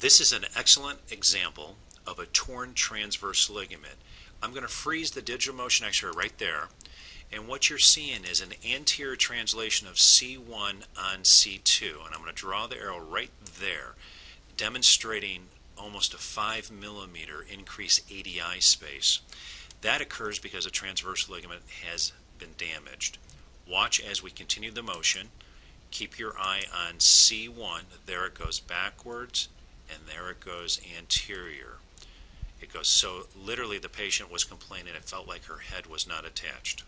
This is an excellent example of a torn transverse ligament. I'm going to freeze the digital motion x-ray right there. And what you're seeing is an anterior translation of C1 on C2. And I'm going to draw the arrow right there, demonstrating almost a 5 millimeter increase ADI space. That occurs because a transverse ligament has been damaged. Watch as we continue the motion. Keep your eye on C1. There it goes backwards, and there it goes anterior. It goes so literally the patient was complaining it felt like her head was not attached.